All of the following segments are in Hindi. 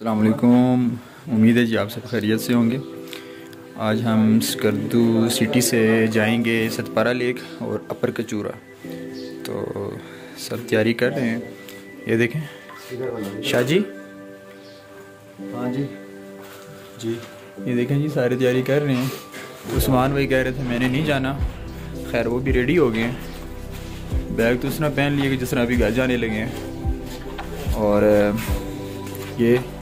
अल्लाम उम्मीद है जी आप सब खैरियत से होंगे। आज हम स्कर्दू सिटी से जाएँगे सतपारा लेक और अपर कचूरा। तो सब तैयारी कर रहे हैं। ये देखें। शाह जी हाँ जी। जी। ये देखें जी सारे तैयारी कर रहे हैं। उस्मान भाई कह रहे थे मैंने नहीं जाना। खैर वो भी रेडी हो गए हैं। बैग तो उसने पहन लिए कि जिस तरह अभी घर जाने लगे हैं। और ये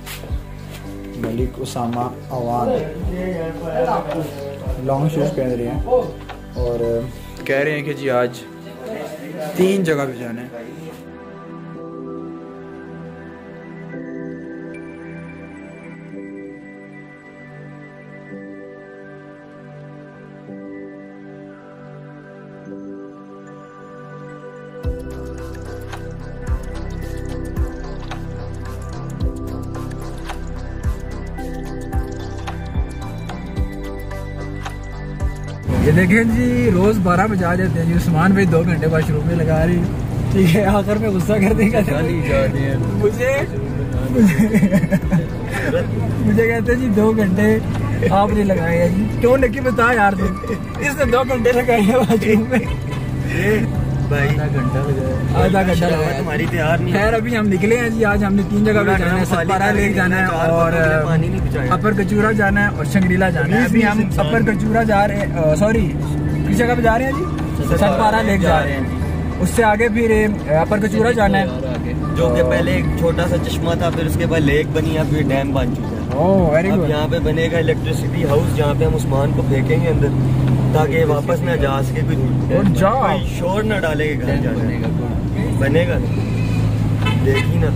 मलिक उसामा अवान लॉन्ग शूज़ पहन रहे हैं और, कह रहे हैं कि जी आज तीन जगह पे जाना है। देखें जी रोज बारह बजे आ जाते हैं जी उस्मान भाई दो घंटे बाद शुरू में लगा रही। ठीक है आकर में गुस्सा कर देगा। मुझे मुझे कहते हैं जी दो घंटे आपने लगाए हैं जी। क्यों? नहीं बता यार इसने दो घंटे लगाए हैं बाथरूम में भाई। आधा घंटा लगाया आधा घंटा लगाया तुम्हारी तैयार नहीं खैर अभी हम निकले हैं जी आज हमने तीन जगह पे जाना है सतपारा लेक जाना है और अपर कचूरा जाना है और शंग्रीला जाना है। अभी हम अपर कचूरा जा रहे हैं सॉरी किस जगह पे जा रहे हैं जी? सतपारा लेक जा रहे हैं उससे आगे फिर अपर कचूरा जाना है। जो कि पहले एक छोटा सा चश्मा था फिर उसके बाद लेक बनी अब फिर डैम बन चुका है। ओह वेरी गुड यहाँ पे बनेगा इलेक्ट्रिसिटी हाउस जहाँ पे हम उस्मान को फेंकेंगे अंदर। ताकि वापस ना जा सके कोई और जा। कोई शोर ना डालेगा घर जाने बनेगा। देखी ना।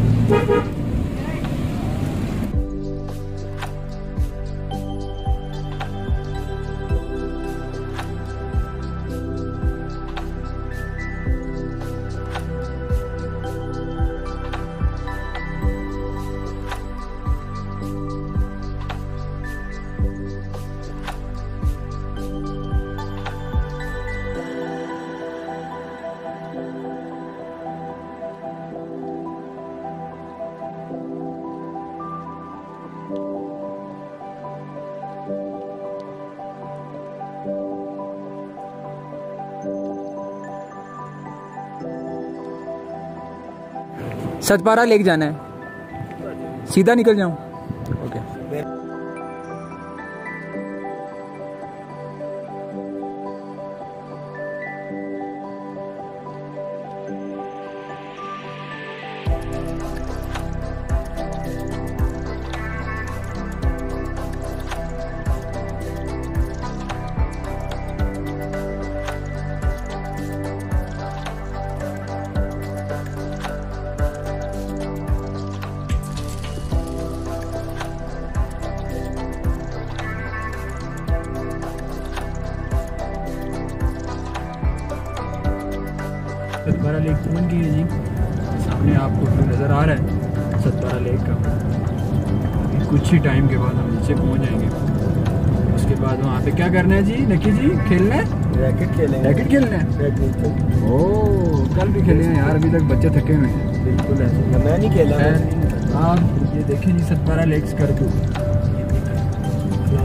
सतपारा लेक जाना है। सीधा निकल जाऊँ। सतपारा लेक पहुँच गई है जी। सामने आपको व्यू नज़र आ रहा है सतपारा लेक का। कुछ ही टाइम के बाद हम नीचे पहुँच जाएँगे। उसके बाद वहाँ पे क्या करना है जी नकी जी खेलना है? रैकेट खेलेंगे। रैकेट खेलना है? ओह कल भी खेले हैं यार अभी तक बच्चे थके हुए हैं। बिल्कुल ऐसे। मैं नहीं खेला। आप ये देखें जी सतपारा लेक्स कर दो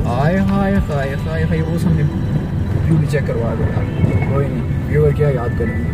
हाय हाय हाय हाय हाय वो हमने व्यू भी चेक करवा दो यार कोई नहीं व्यूअर क्या याद करेंगे?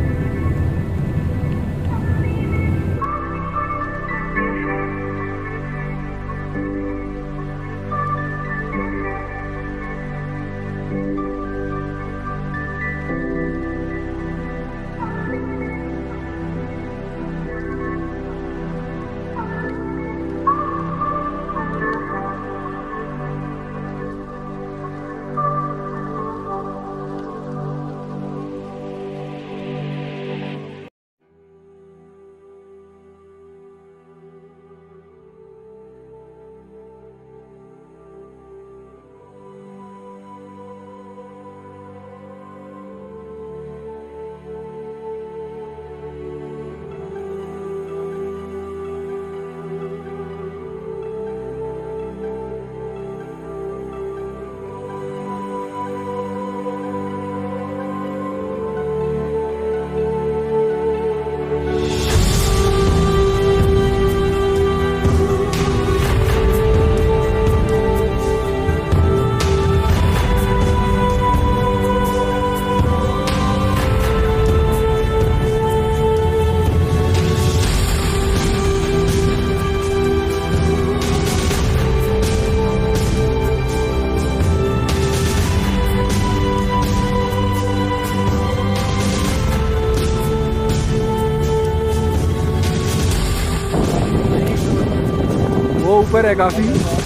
ऊपर है काफ़ी।